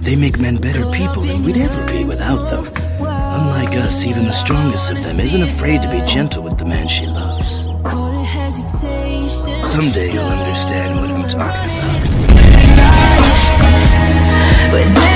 They make men better people than we'd ever be without them. Unlike us, even the strongest of them isn't afraid to be gentle with the man she loves. Someday you'll understand what I'm talking about.